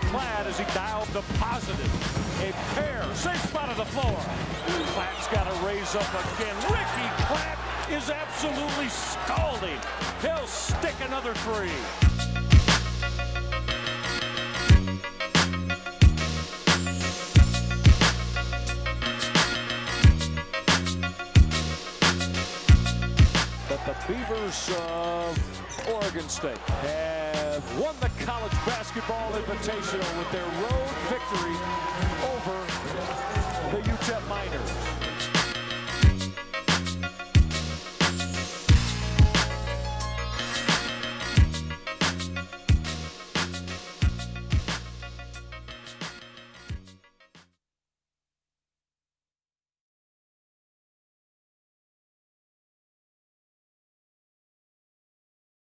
Claitt as he dials the positive. A pair, safe spot of the floor. Claitt's got to raise up again. Rickey Claitt is absolutely scalding. He'll stick another three. The Beavers of Oregon State have won the college basketball invitational with their road victory over the UTEP Miners.